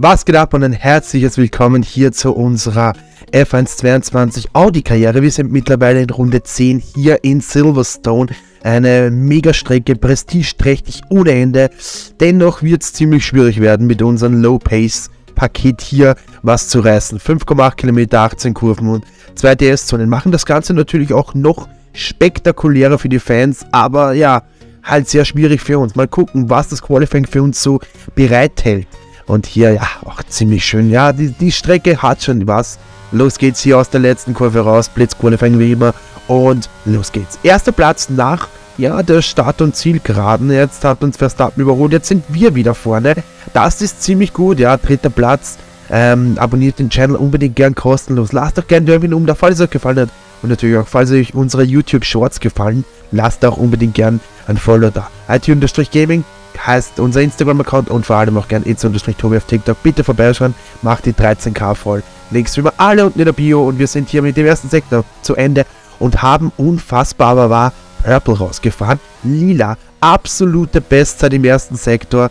Was geht ab und ein herzliches Willkommen hier zu unserer F122 Audi-Karriere. Wir sind mittlerweile in Runde 10 hier in Silverstone. Eine Megastrecke, prestigeträchtig ohne Ende. Dennoch wird es ziemlich schwierig werden mit unserem Low-Pace-Paket hier was zu reißen. 5,8 Kilometer, 18 Kurven und 2 DS-Zonen machen das Ganze natürlich auch noch spektakulärer für die Fans, aber ja, halt sehr schwierig für uns. Mal gucken, was das Qualifying für uns so bereithält. Und hier, ja, auch ziemlich schön. Ja, die, die Strecke hat schon was. Los geht's hier aus der letzten Kurve raus. Blitzqualifying wie immer. Und los geht's. Erster Platz nach, ja, der Start- und Zielgeraden. Jetzt hat uns Verstappen überholt. Jetzt sind wir wieder vorne. Das ist ziemlich gut, ja. Dritter Platz. Ähm, abonniert den Channel unbedingt gern kostenlos. Lasst doch gern Dörfin um, da falls es euch gefallen hat. Und natürlich auch, falls euch unsere YouTube Shorts gefallen, lasst auch unbedingt gern ein Follow da. IT-Gaming heißt unser Instagram-Account und vor allem auch gern itz-tobi auf TikTok. Bitte vorbeischauen, macht die 13k voll. Links wie immer alle unten in der Bio und wir sind hier mit dem ersten Sektor zu Ende und haben unfassbar aber war Purple rausgefahren. Lila, absolute Bestzeit im ersten Sektor.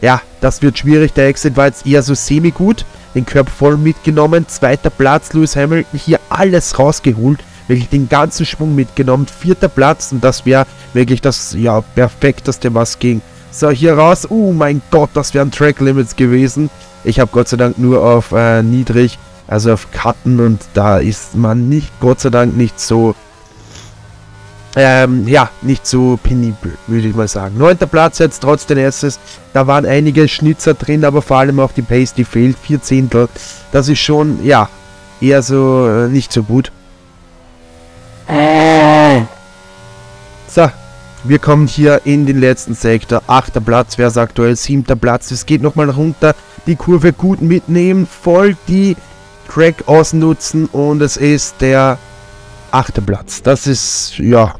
Ja, das wird schwierig. Der Exit war jetzt eher so semi-gut. Den Körper voll mitgenommen. Zweiter Platz, Lewis Hamilton hier alles rausgeholt. Wirklich den ganzen Schwung mitgenommen. Vierter Platz und das wäre wirklich das ja perfekteste, was ging. So, hier raus. Oh mein Gott, das wären Track Limits gewesen. Ich habe Gott sei Dank nur auf äh, niedrig, also auf Cutten und da ist man nicht, Gott sei Dank nicht so, ähm, ja, nicht so penibel, würde ich mal sagen. Neunter Platz jetzt trotzdem erstes. Da waren einige Schnitzer drin, aber vor allem auch die Pace, die fehlt. Vier Zehntel. Das ist schon, ja, eher so äh, nicht so gut. So, wir kommen hier in den letzten Sektor. Achter Platz wäre es aktuell, siebter Platz. Es geht nochmal runter. Die Kurve gut mitnehmen, voll die Track ausnutzen und es ist der achte Platz. Das ist, ja.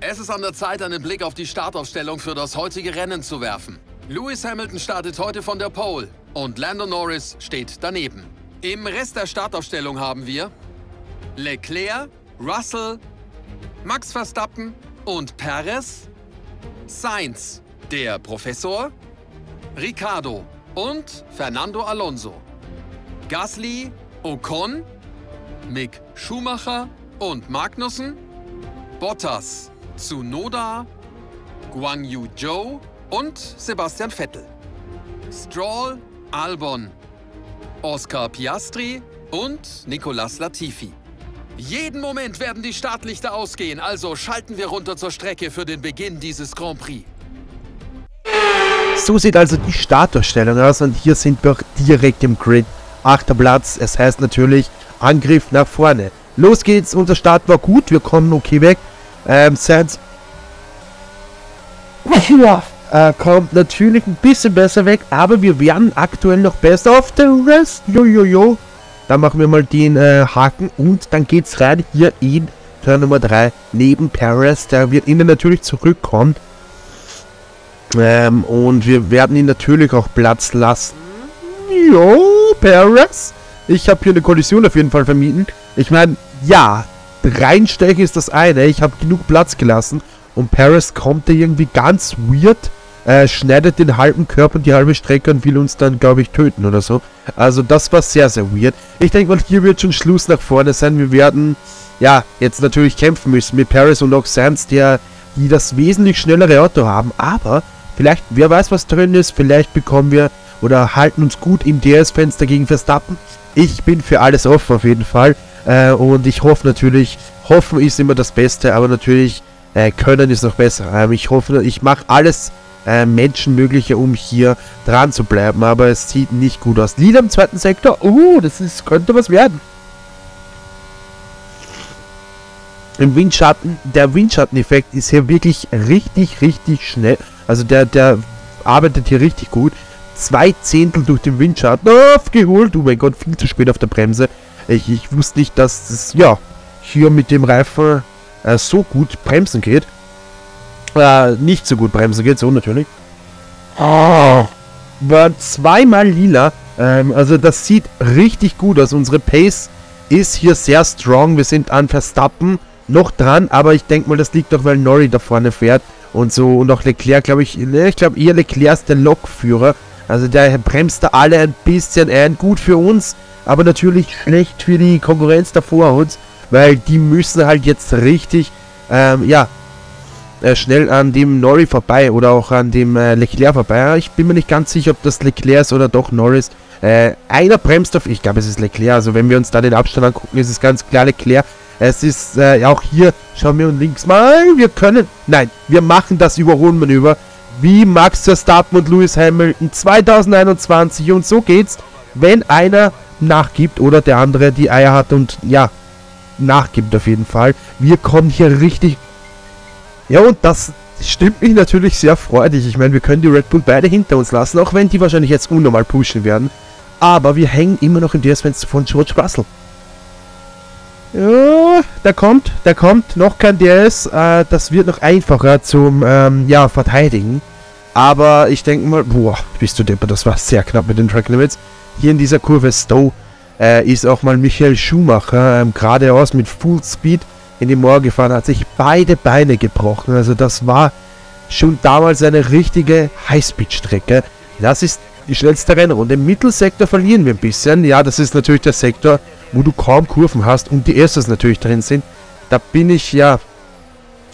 Es ist an der Zeit, einen Blick auf die Startaufstellung für das heutige Rennen zu werfen. Lewis Hamilton startet heute von der Pole und Lando Norris steht daneben. Im Rest der Startaufstellung haben wir Leclerc, Russell, Max Verstappen und Perez Sainz, der Professor, Ricardo und Fernando Alonso. Gasly, Ocon, Mick Schumacher und Magnussen, Bottas, Tsunoda, Guang Yu Zhou und Sebastian Vettel. Stroll, Albon, Oscar Piastri und Nicolas Latifi. Jeden Moment werden die Startlichter ausgehen, also schalten wir runter zur Strecke für den Beginn dieses Grand Prix. So sieht also die Startausstellung aus und hier sind wir direkt im Grid. Achter Platz, es heißt natürlich Angriff nach vorne. Los geht's, unser Start war gut, wir kommen okay weg. Ähm, Sands ja, äh, kommt natürlich ein bisschen besser weg, aber wir werden aktuell noch besser auf den Rest. Jojojo. Dann machen wir mal den äh, Haken und dann geht's rein hier in Turn Nummer 3 neben Paris. Der wird innen natürlich zurückkommen. Ähm, und wir werden ihn natürlich auch Platz lassen. Jo, Paris. Ich habe hier eine Kollision auf jeden Fall vermieden. Ich meine, ja, reinstechen ist das eine. Ich habe genug Platz gelassen. Und Paris kommt da irgendwie ganz weird äh, schneidet den halben Körper und die halbe Strecke und will uns dann, glaube ich, töten oder so. Also das war sehr, sehr weird. Ich denke mal, hier wird schon Schluss nach vorne sein. Wir werden, ja, jetzt natürlich kämpfen müssen mit Paris und Sands, der, die das wesentlich schnellere Auto haben. Aber vielleicht, wer weiß, was drin ist, vielleicht bekommen wir oder halten uns gut im DS-Fenster gegen Verstappen. Ich bin für alles offen auf jeden Fall. Äh, und ich hoffe natürlich, hoffen ist immer das Beste, aber natürlich äh, können ist noch besser. Ähm, ich hoffe, ich mache alles äh, Menschenmögliche, um hier dran zu bleiben. Aber es sieht nicht gut aus. Lieder im zweiten Sektor. Uh, das ist, könnte was werden. Im Windschatten, der Windschatteneffekt ist hier wirklich richtig, richtig schnell. Also der, der arbeitet hier richtig gut. Zwei Zehntel durch den Windschatten aufgeholt. Oh mein Gott, viel zu spät auf der Bremse. Ich, ich wusste nicht, dass es, ja, hier mit dem Reifen äh, so gut bremsen geht äh, nicht so gut bremsen geht, so natürlich. Oh, war zweimal lila. Ähm, also das sieht richtig gut aus. Unsere Pace ist hier sehr strong. Wir sind an Verstappen noch dran, aber ich denke mal, das liegt doch, weil Norrie da vorne fährt und so. Und auch Leclerc, glaube ich, ne, ich glaube eher Leclerc ist der Lokführer. Also der bremst da alle ein bisschen ein. Gut für uns, aber natürlich schlecht für die Konkurrenz da vor uns, weil die müssen halt jetzt richtig, ähm, ja, äh, schnell an dem Norrie vorbei oder auch an dem äh, Leclerc vorbei. Ich bin mir nicht ganz sicher, ob das Leclerc ist oder doch Norris. Äh, einer bremst auf, ich glaube es ist Leclerc, also wenn wir uns da den Abstand angucken, ist es ganz klar Leclerc. Es ist äh, auch hier, schauen wir uns links mal, wir können, nein, wir machen das Überholmanöver wie Max Verstappen und Lewis Hamilton 2021 und so geht's, wenn einer nachgibt oder der andere die Eier hat und ja, nachgibt auf jeden Fall. Wir kommen hier richtig... Ja und das stimmt mich natürlich sehr freudig. Ich meine, wir können die Red Bull beide hinter uns lassen, auch wenn die wahrscheinlich jetzt unnormal pushen werden. Aber wir hängen immer noch im DS-Fenster von George Russell. Ja, der kommt, der kommt. Noch kein DS. Äh, das wird noch einfacher zum ähm, ja, Verteidigen. Aber ich denke mal, boah, bist du depper, das war sehr knapp mit den Track Limits. Hier in dieser Kurve Stowe äh, ist auch mal Michael Schumacher ähm, geradeaus mit Full Speed in die Moor gefahren, hat sich beide Beine gebrochen. Also das war schon damals eine richtige Highspeed-Strecke. Das ist die schnellste Rennrunde. Im Mittelsektor verlieren wir ein bisschen. Ja, das ist natürlich der Sektor, wo du kaum Kurven hast und die Erstes natürlich drin sind. Da bin ich ja,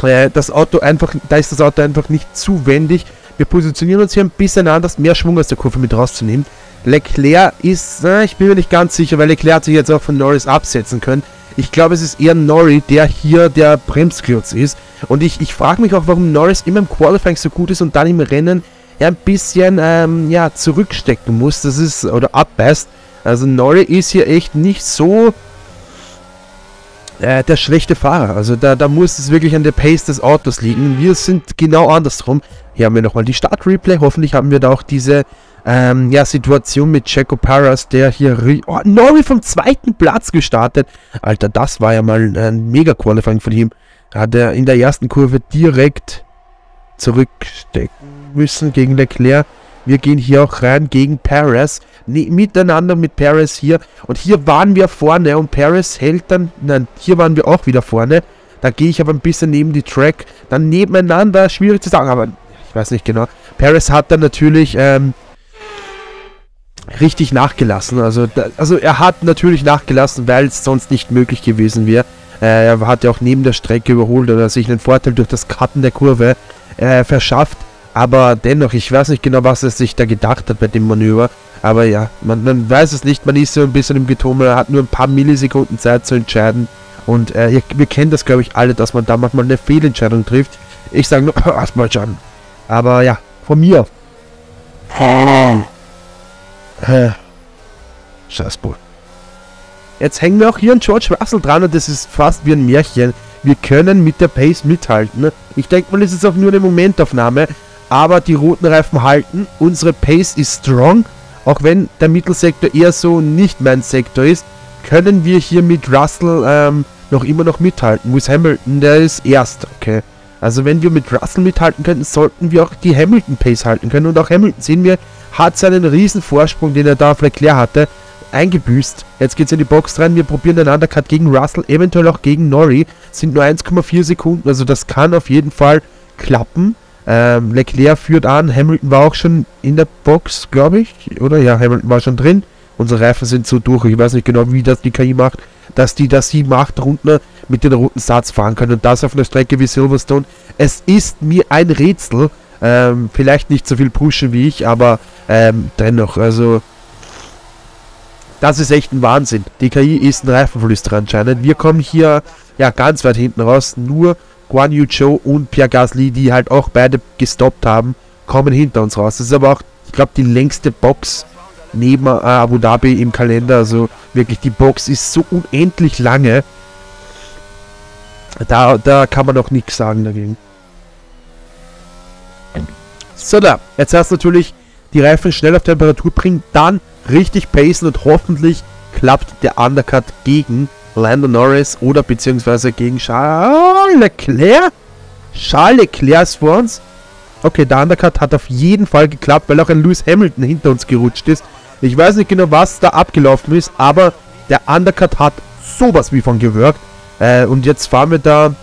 äh, das Auto einfach, da ist das Auto einfach nicht zu wendig. Wir positionieren uns hier ein bisschen anders, mehr Schwung aus der Kurve mit rauszunehmen. Leclerc ist, äh, ich bin mir nicht ganz sicher, weil Leclerc hat sich jetzt auch von Norris absetzen können. Ich glaube, es ist eher Norris, der hier der Bremsklotz ist. Und ich, ich frage mich auch, warum Norris immer im Qualifying so gut ist und dann im Rennen ja ein bisschen ähm, ja, zurückstecken muss. Das ist, oder abbeißt. Also Norris ist hier echt nicht so äh, der schlechte Fahrer. Also da, da muss es wirklich an der Pace des Autos liegen. Wir sind genau andersrum. Hier haben wir nochmal die Start-Replay. Hoffentlich haben wir da auch diese ähm, ja, Situation mit Checo Paras, der hier... Oh, Norris vom zweiten Platz gestartet. Alter, das war ja mal ein Mega-Qualifying von ihm. Hat er in der ersten Kurve direkt zurückstecken müssen gegen Leclerc. Wir gehen hier auch rein gegen Paris. Ne, miteinander mit Paris hier. Und hier waren wir vorne und Paris hält dann... Nein, hier waren wir auch wieder vorne. Da gehe ich aber ein bisschen neben die Track. Dann nebeneinander, schwierig zu sagen, aber ich weiß nicht genau. Paris hat dann natürlich ähm, richtig nachgelassen. Also, da, also er hat natürlich nachgelassen, weil es sonst nicht möglich gewesen wäre. Äh, er hat ja auch neben der Strecke überholt oder sich einen Vorteil durch das Cutten der Kurve äh, verschafft. Aber dennoch, ich weiß nicht genau, was er sich da gedacht hat bei dem Manöver. Aber ja, man, man weiß es nicht, man ist so ein bisschen im Getummel, hat nur ein paar Millisekunden Zeit zu entscheiden. Und äh, wir kennen das, glaube ich, alle, dass man da manchmal eine Fehlentscheidung trifft. Ich sage nur, erstmal schon. Aber ja, von mir. Äh, Scheißbull. Jetzt hängen wir auch hier an George Russell dran und das ist fast wie ein Märchen. Wir können mit der Pace mithalten. Ich denke mal, es ist auch nur eine Momentaufnahme, aber die roten Reifen halten. Unsere Pace ist strong. Auch wenn der Mittelsektor eher so nicht mein Sektor ist, können wir hier mit Russell ähm, noch immer noch mithalten. Muss Hamilton, der ist erst, okay. Also wenn wir mit Russell mithalten könnten, sollten wir auch die Hamilton Pace halten können. Und auch Hamilton, sehen wir, hat seinen riesen Vorsprung, den er da auf Leclerc hatte, eingebüßt. Jetzt geht es in die Box rein. Wir probieren den Undercut gegen Russell, eventuell auch gegen Norrie. Sind nur 1,4 Sekunden, also das kann auf jeden Fall klappen. Ähm, Leclerc führt an. Hamilton war auch schon in der Box, glaube ich. Oder? Ja, Hamilton war schon drin. Unsere Reifen sind so durch. Ich weiß nicht genau, wie das die KI macht dass die das sie macht, Runden mit den roten Starts fahren können. Und das auf einer Strecke wie Silverstone. Es ist mir ein Rätsel. Ähm, vielleicht nicht so viel pushen wie ich, aber ähm, dennoch, also das ist echt ein Wahnsinn. Die KI ist ein Reifenflüsterer anscheinend. Wir kommen hier ja ganz weit hinten raus. Nur Guan Yu Zhou und Pierre Gasly, die halt auch beide gestoppt haben, kommen hinter uns raus. Das ist aber auch, ich glaube, die längste Box neben äh, Abu Dhabi im Kalender. Also wirklich, die Box ist so unendlich lange. Da, da kann man auch nichts sagen dagegen. So, da. Jetzt erst natürlich die Reifen schnell auf Temperatur bringen, dann richtig pacen und hoffentlich klappt der Undercut gegen Lando Norris oder beziehungsweise gegen Charles Leclerc. Charles Leclerc ist vor uns. Okay, der Undercut hat auf jeden Fall geklappt, weil auch ein Lewis Hamilton hinter uns gerutscht ist. Ich weiß nicht genau, was da abgelaufen ist, aber der Undercut hat sowas wie von gewirkt. Äh, und jetzt fahren wir da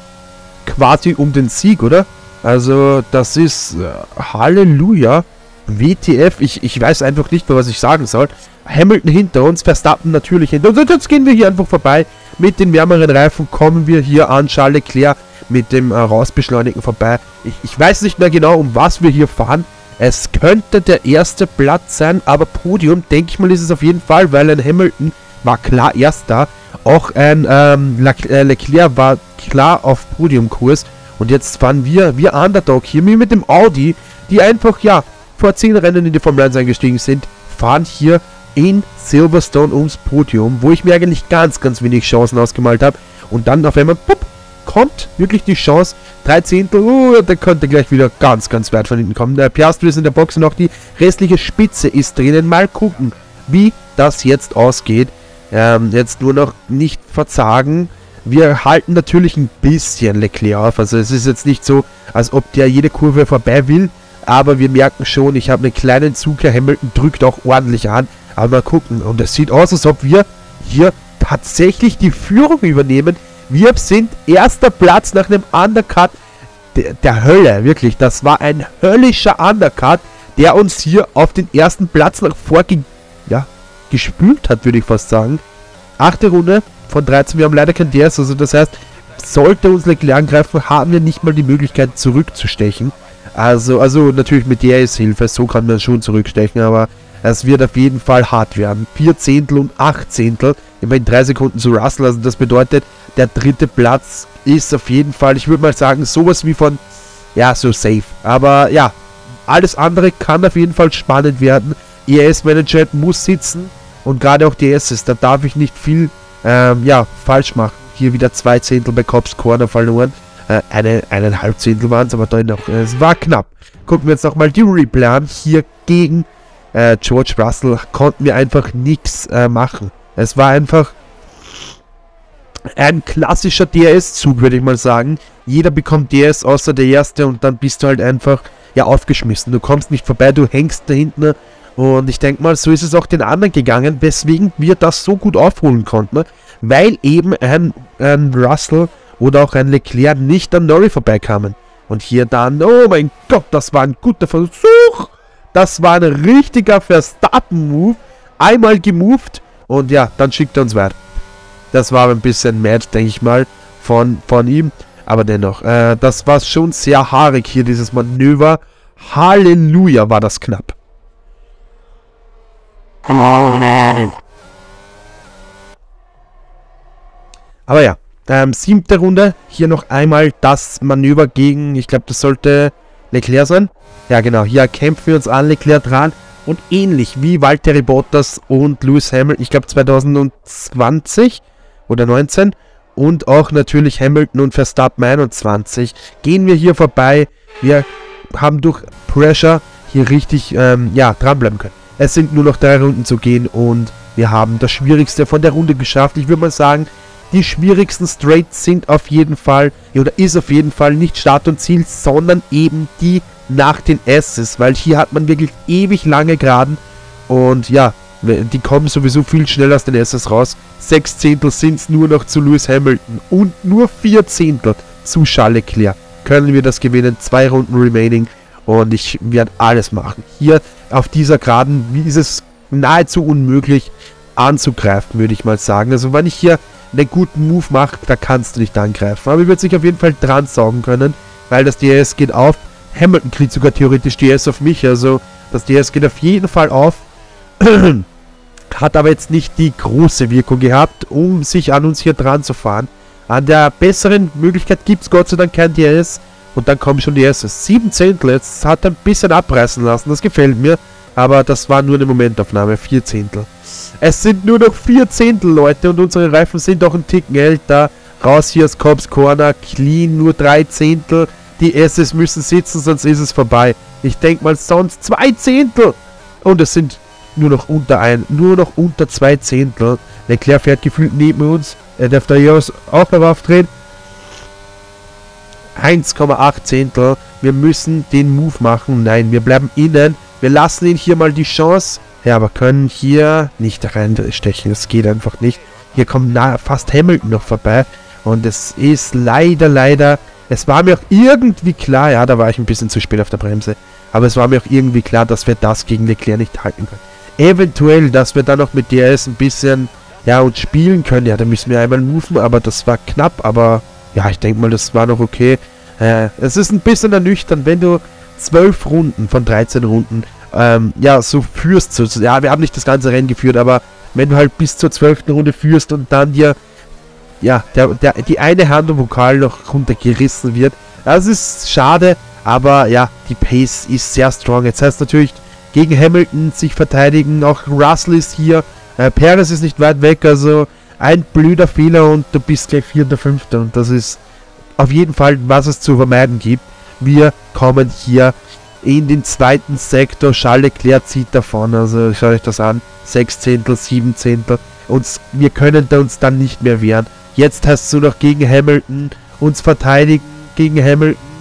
quasi um den Sieg, oder? Also, das ist äh, Halleluja. WTF, ich, ich weiß einfach nicht mehr, was ich sagen soll. Hamilton hinter uns, Verstappen natürlich hinter uns. Und jetzt gehen wir hier einfach vorbei. Mit den wärmeren Reifen kommen wir hier an Charles Leclerc mit dem äh, Rausbeschleunigen vorbei. Ich, ich weiß nicht mehr genau, um was wir hier fahren. Es könnte der erste Platz sein, aber Podium, denke ich mal, ist es auf jeden Fall, weil ein Hamilton war klar erster. Auch ein ähm, äh, Leclerc war klar auf Podiumkurs. Und jetzt fahren wir, wir Underdog hier, mit dem Audi, die einfach, ja, vor 10 Rennen in die Formel 1 eingestiegen sind, fahren hier in Silverstone ums Podium, wo ich mir eigentlich ganz, ganz wenig Chancen ausgemalt habe. Und dann auf einmal, pup, kommt wirklich die Chance, drei Zehntel, uh, der könnte gleich wieder ganz, ganz weit von hinten kommen. Der Piastri ist in der Box und auch die restliche Spitze ist drinnen. Mal gucken, wie das jetzt ausgeht. Ähm, jetzt nur noch nicht verzagen. Wir halten natürlich ein bisschen Leclerc auf. Also es ist jetzt nicht so, als ob der jede Kurve vorbei will. Aber wir merken schon, ich habe einen kleinen Zug. Herr Hamilton drückt auch ordentlich an. Aber mal gucken. Und es sieht aus, als ob wir hier tatsächlich die Führung übernehmen. Wir sind erster Platz nach einem Undercut der, der Hölle. Wirklich, das war ein höllischer Undercut, der uns hier auf den ersten Platz nach vorne ja, gespült hat, würde ich fast sagen. Achte Runde von 13. Wir haben leider kein DS, also das heißt, sollte uns Leclerc angreifen, haben wir nicht mal die Möglichkeit zurückzustechen. Also, also natürlich mit DRS-Hilfe, so kann man schon zurückstechen, aber es wird auf jeden Fall hart werden. Vier Zehntel und acht Zehntel, immerhin drei Sekunden zu Russell, also das bedeutet, der dritte Platz ist auf jeden Fall, ich würde mal sagen, sowas wie von, ja, so safe. Aber ja, alles andere kann auf jeden Fall spannend werden. ES-Manager muss sitzen und gerade auch die SS, da darf ich nicht viel, ähm, ja, falsch machen. Hier wieder zwei Zehntel bei Cops Corner verloren. Äh, eine, eineinhalb Zehntel waren es, aber da noch, äh, es war knapp. Gucken wir uns nochmal die Replay an. Hier gegen äh, George Russell konnten wir einfach nichts äh, machen. Es war einfach ein klassischer DRS-Zug, würde ich mal sagen. Jeder bekommt DRS außer der erste und dann bist du halt einfach ja aufgeschmissen. Du kommst nicht vorbei, du hängst da hinten. Und ich denke mal, so ist es auch den anderen gegangen, weswegen wir das so gut aufholen konnten. Weil eben ein, ein Russell oder auch ein Leclerc nicht an Norrie vorbeikamen. Und hier dann, oh mein Gott, das war ein guter Versuch. Das war ein richtiger Verstappen-Move. Einmal gemoved und ja, dann schickt er uns weiter. Das war ein bisschen mad, denke ich mal, von, von ihm. Aber dennoch, äh, das war schon sehr haarig hier, dieses Manöver. Halleluja, war das knapp. Aber ja, ähm, siebte Runde. Hier noch einmal das Manöver gegen, ich glaube, das sollte Leclerc sein. Ja, genau. Hier kämpfen wir uns an, Leclerc dran. Und ähnlich wie Valtteri Bottas und Lewis Hamilton, ich glaube 2020 oder 19 und auch natürlich Hamilton und Verstappen 21, gehen wir hier vorbei. Wir haben durch Pressure hier richtig ähm, ja, dranbleiben können. Es sind nur noch drei Runden zu gehen und wir haben das Schwierigste von der Runde geschafft. Ich würde mal sagen, die schwierigsten Straights sind auf jeden Fall, oder ist auf jeden Fall nicht Start und Ziel, sondern eben die nach den S's, weil hier hat man wirklich ewig lange Geraden und ja, die kommen sowieso viel schneller aus den S's raus. Sechs Zehntel sind es nur noch zu Lewis Hamilton und nur vier Zehntel zu Charles Leclerc. Können wir das gewinnen? Zwei Runden remaining und ich werde alles machen. Hier auf dieser Geraden ist es nahezu unmöglich anzugreifen, würde ich mal sagen. Also wenn ich hier einen guten Move mache, da kannst du nicht angreifen. Aber ich würde sich auf jeden Fall dran saugen können, weil das DS geht auf. Hamilton kriegt sogar theoretisch DS auf mich, also das DS geht auf jeden Fall auf. Hat aber jetzt nicht die große Wirkung gehabt, um sich an uns hier dran zu fahren. An der besseren Möglichkeit gibt es Gott sei Dank kein DS. Und dann kommen schon die ersten 7 Zehntel. Jetzt hat er ein bisschen abreißen lassen, das gefällt mir. Aber das war nur eine Momentaufnahme, 4 Zehntel. Es sind nur noch 4 Zehntel, Leute, und unsere Reifen sind auch ein Ticken älter. Raus hier aus Cobbs Corner, clean, nur 3 Zehntel. Die SS müssen sitzen, sonst ist es vorbei. Ich denke mal sonst 2 Zehntel. Und es sind nur noch unter ein, nur noch unter 2 Zehntel. Leclerc fährt gefühlt neben uns. Er darf da hier auch beim Aufdrehen. 1,8 Zehntel. Wir müssen den Move machen. Nein, wir bleiben innen. Wir lassen ihn hier mal die Chance. Ja, aber können hier nicht reinstechen. Das geht einfach nicht. Hier kommt fast Hamilton noch vorbei. Und es ist leider, leider es war mir auch irgendwie klar, ja, da war ich ein bisschen zu spät auf der Bremse, aber es war mir auch irgendwie klar, dass wir das gegen Leclerc nicht halten können. Eventuell, dass wir dann noch mit DRS ein bisschen, ja, uns spielen können. Ja, da müssen wir einmal moven, aber das war knapp, aber ja, ich denke mal, das war noch okay. Äh, es ist ein bisschen ernüchternd, wenn du zwölf Runden von 13 Runden, ähm, ja, so führst. So, ja, wir haben nicht das ganze Rennen geführt, aber wenn du halt bis zur zwölften Runde führst und dann dir ja, der, der, die eine Hand im Vokal noch runtergerissen wird. Das ist schade, aber ja, die Pace ist sehr strong. Jetzt heißt natürlich gegen Hamilton sich verteidigen. Auch Russell ist hier. Äh, Perez ist nicht weit weg, also ein blöder Fehler und du bist gleich Vierter, Fünfter. Und das ist auf jeden Fall, was es zu vermeiden gibt. Wir kommen hier in den zweiten Sektor. Charles Leclerc zieht davon. Also schaut euch das an. Sechs Zehntel, sieben Zehntel. Und wir können uns dann nicht mehr wehren. Jetzt hast du noch gegen Hamilton uns verteidigen, gegen Hamilton.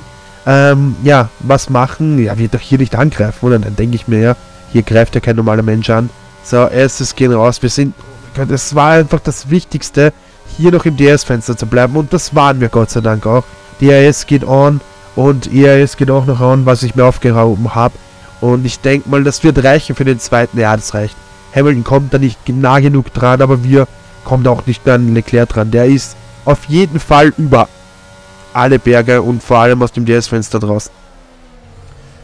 Ähm, ja, was machen? Ja, wird doch hier nicht angreifen, oder? Dann denke ich mir ja, hier greift ja kein normaler Mensch an. So, erstes gehen raus. Wir sind. Das war einfach das Wichtigste, hier noch im DRS-Fenster zu bleiben. Und das waren wir Gott sei Dank auch. DRS geht on und ERS geht auch noch on, was ich mir aufgehoben habe. Und ich denke mal, das wird reichen für den zweiten. Ja, das reicht. Hamilton kommt da nicht nah genug dran, aber wir kommt auch nicht an Leclerc dran. Der ist auf jeden Fall über alle Berge und vor allem aus dem DS-Fenster draußen.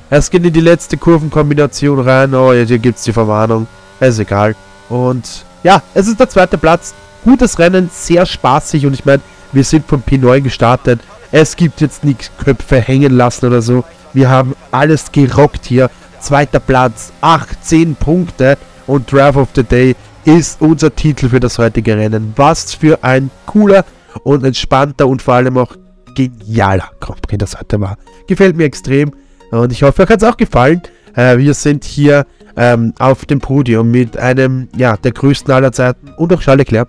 Es geht in die letzte Kurvenkombination rein. Oh, hier gibt es die Verwarnung. Ist egal. Und ja, es ist der zweite Platz. Gutes Rennen, sehr spaßig. Und ich meine, wir sind vom P9 gestartet. Es gibt jetzt nichts Köpfe hängen lassen oder so. Wir haben alles gerockt hier. Zweiter Platz, 18 Punkte und Drive of the Day ist unser Titel für das heutige Rennen. Was für ein cooler und entspannter und vor allem auch genialer Grand Prix das heute war. Gefällt mir extrem und ich hoffe, euch hat es auch gefallen. Äh, wir sind hier ähm, auf dem Podium mit einem, ja, der größten aller Zeiten und auch Charles Leclerc.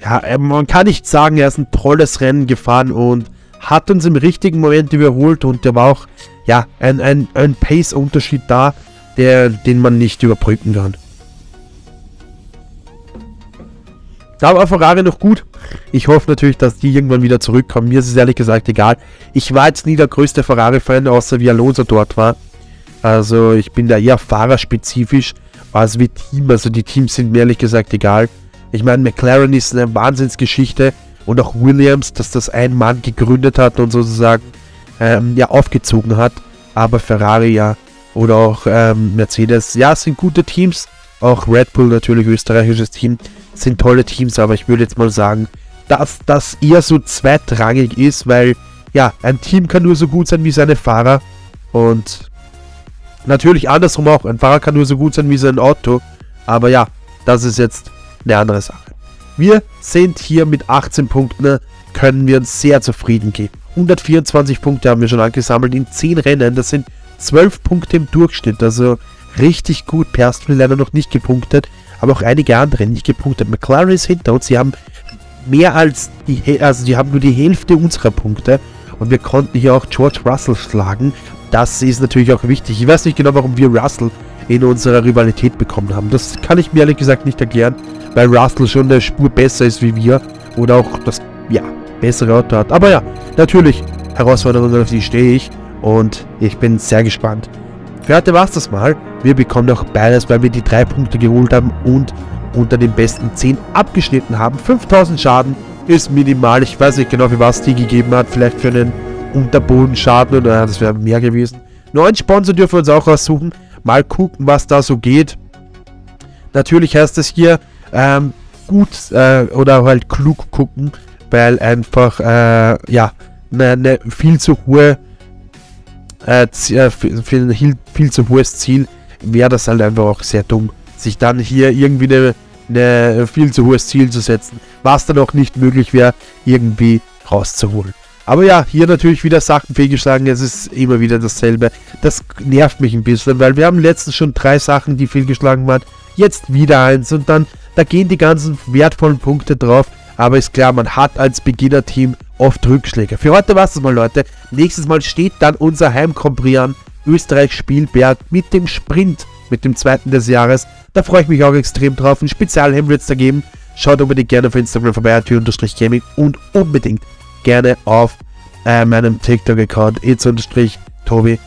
Ja, äh, man kann nicht sagen, er ist ein tolles Rennen gefahren und hat uns im richtigen Moment überholt und der war auch ja, ein, ein, ein Pace-Unterschied da, der, den man nicht überbrücken kann. Da war Ferrari noch gut. Ich hoffe natürlich, dass die irgendwann wieder zurückkommen. Mir ist es ehrlich gesagt egal. Ich war jetzt nie der größte Ferrari-Fan, außer wie Alonso dort war. Also ich bin da eher fahrerspezifisch, als wie Team. Also die Teams sind mir ehrlich gesagt egal. Ich meine, McLaren ist eine Wahnsinnsgeschichte und auch Williams, dass das ein Mann gegründet hat und sozusagen ähm, ja, aufgezogen hat. Aber Ferrari ja oder auch ähm, Mercedes, ja, sind gute Teams. Auch Red Bull natürlich, österreichisches Team, sind tolle Teams, aber ich würde jetzt mal sagen, dass das eher so zweitrangig ist, weil ja, ein Team kann nur so gut sein wie seine Fahrer und natürlich andersrum auch, ein Fahrer kann nur so gut sein wie sein Auto, aber ja, das ist jetzt eine andere Sache. Wir sind hier mit 18 Punkten, können wir uns sehr zufrieden geben. 124 Punkte haben wir schon angesammelt in 10 Rennen. Das sind 12 Punkte im Durchschnitt. Also richtig gut. Perstl leider noch nicht gepunktet, aber auch einige andere nicht gepunktet. McLaren ist hinter uns. Sie haben mehr als die, also die haben nur die Hälfte unserer Punkte. Und wir konnten hier auch George Russell schlagen. Das ist natürlich auch wichtig. Ich weiß nicht genau, warum wir Russell in unserer Rivalität bekommen haben. Das kann ich mir ehrlich gesagt nicht erklären, weil Russell schon eine Spur besser ist wie wir. Oder auch das, ja, bessere Auto hat. Aber ja, natürlich, Herausforderungen, auf die stehe ich und ich bin sehr gespannt. Für heute war es das mal. Wir bekommen noch beides, weil wir die drei Punkte geholt haben und unter den besten 10 abgeschnitten haben. 5000 Schaden ist minimal. Ich weiß nicht genau, wie was die gegeben hat. Vielleicht für einen Unterbodenschaden oder das wäre mehr gewesen. Neuen Sponsor dürfen wir uns auch aussuchen. Mal gucken, was da so geht. Natürlich heißt es hier ähm, gut äh, oder halt klug gucken, weil einfach, äh, ja, eine ne viel zu hohe, äh, für, ein viel zu hohes Ziel wäre das halt einfach auch sehr dumm, sich dann hier irgendwie eine, eine viel zu hohes Ziel zu setzen, was dann auch nicht möglich wäre, irgendwie rauszuholen. Aber ja, hier natürlich wieder Sachen fehlgeschlagen, es ist immer wieder dasselbe. Das nervt mich ein bisschen, weil wir haben letztens schon drei Sachen, die fehlgeschlagen waren, jetzt wieder eins und dann, da gehen die ganzen wertvollen Punkte drauf aber ist klar, man hat als Beginner-Team oft Rückschläge. Für heute war es das mal, Leute. Nächstes Mal steht dann unser Heim an. Österreich Spielberg mit dem Sprint mit dem zweiten des Jahres. Da freue ich mich auch extrem drauf. Ein Spezialhemd wird es da geben. Schaut unbedingt gerne auf Instagram vorbei, gaming und unbedingt gerne auf äh, meinem TikTok-Account, tobi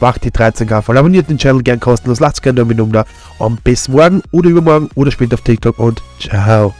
macht die 13k voll. Abonniert den Channel gern kostenlos, lasst gerne Daumen da. Und bis morgen oder übermorgen oder später auf TikTok und ciao.